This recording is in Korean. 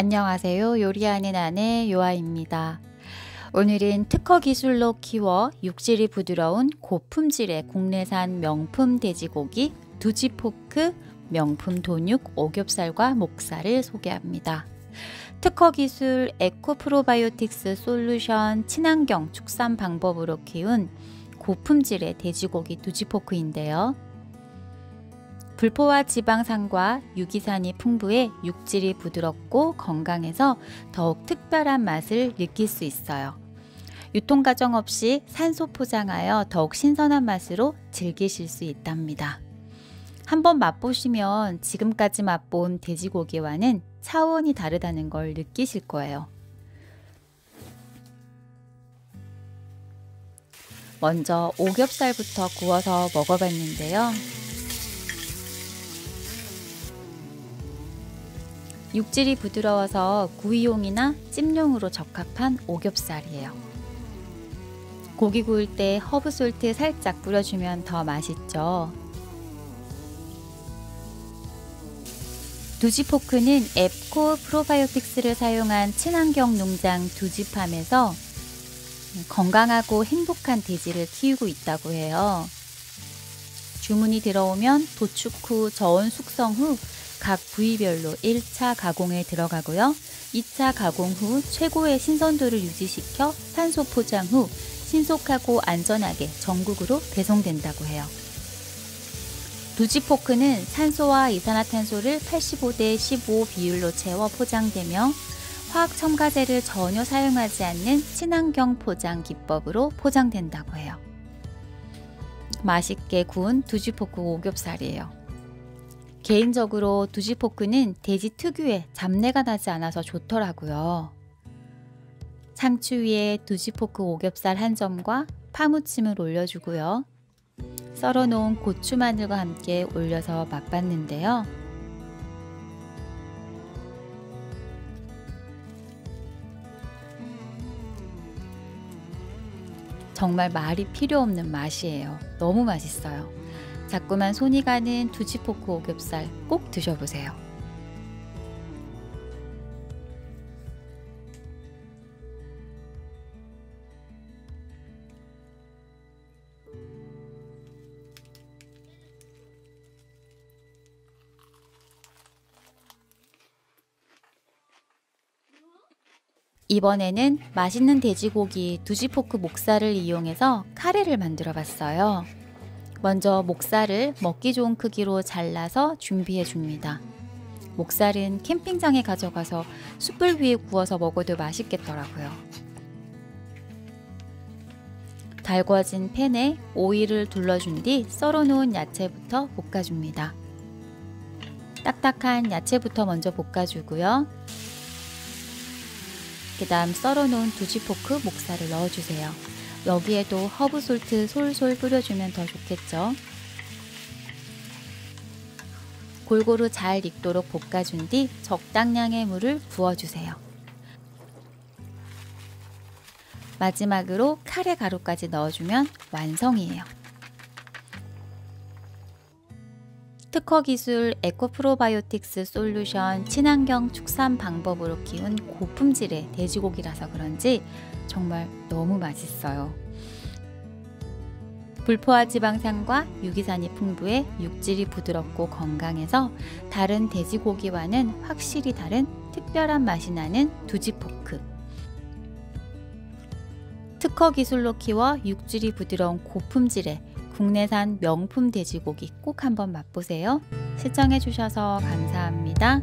안녕하세요. 요리하는 아내 요아입니다. 오늘은 특허 기술로 키워 육질이 부드러운 고품질의 국내산 명품 돼지고기 두지포크 명품 돈육 오겹살과 목살을 소개합니다. 특허 기술 에코 프로바이오틱스 솔루션 친환경 축산 방법으로 키운 고품질의 돼지고기 두지포크인데요. 불포화 지방산과 유기산이 풍부해 육질이 부드럽고 건강해서 더욱 특별한 맛을 느낄 수 있어요. 유통 과정 없이 산소 포장하여 더욱 신선한 맛으로 즐기실 수 있답니다. 한번 맛보시면 지금까지 맛본 돼지고기와는 차원이 다르다는 걸 느끼실 거예요. 먼저 오겹살부터 구워서 먹어봤는데요. 육질이 부드러워서 구이용이나 찜용으로 적합한 오겹살이에요. 고기 구울 때 허브 salt 살짝 뿌려주면 더 맛있죠. 두지포크는 앱코 프로바이오틱스를 사용한 친환경 농장 두지팜에서 건강하고 행복한 돼지를 키우고 있다고 해요. 주문이 들어오면 도축 후 저온 숙성 후 각 부위별로 1차 가공에 들어가고요. 2차 가공 후 최고의 신선도를 유지시켜 산소 포장 후 신속하고 안전하게 전국으로 배송된다고 해요. 두지포크는 산소와 이산화탄소를 85대 15 비율로 채워 포장되며 화학 첨가제를 전혀 사용하지 않는 친환경 포장 기법으로 포장된다고 해요. 맛있게 구운 두지포크 오겹살이에요. 개인적으로 두지포크는 돼지 특유의 잡내가 나지 않아서 좋더라고요. 상추 위에 두지포크 오겹살 한 점과 파무침을 올려주고요. 썰어 놓은 고추 마늘과 함께 올려서 맛봤는데요. 정말 말이 필요 없는 맛이에요. 너무 맛있어요. 자꾸만 손이 가는 두치포크 오겹살 꼭 드셔보세요. 이번에는 맛있는 돼지고기 두지포크 목살을 이용해서 카레를 만들어 봤어요. 먼저 목살을 먹기 좋은 크기로 잘라서 준비해 줍니다. 목살은 캠핑장에 가져가서 숯불 위에 구워서 먹어도 맛있겠더라고요. 달궈진 팬에 오일을 둘러준 뒤 썰어놓은 야채부터 볶아줍니다. 딱딱한 야채부터 먼저 볶아주고요. 그 다음 썰어놓은 두지포크 목살을 넣어주세요. 여기에도 허브솔트 솔솔 뿌려주면 더 좋겠죠. 골고루 잘 익도록 볶아준 뒤 적당량의 물을 부어주세요. 마지막으로 카레 가루까지 넣어주면 완성이에요. 특허 기술 에코 프로바이오틱스 솔루션 친환경 축산 방법으로 키운 고품질의 돼지고기라서 그런지 정말 너무 맛있어요. 불포화 지방산과 유기산이 풍부해 육질이 부드럽고 건강해서 다른 돼지고기와는 확실히 다른 특별한 맛이 나는 두지포크. 특허 기술로 키워 육질이 부드러운 고품질의 국내산 명품 돼지고기 꼭 한번 맛보세요. 시청해주셔서 감사합니다.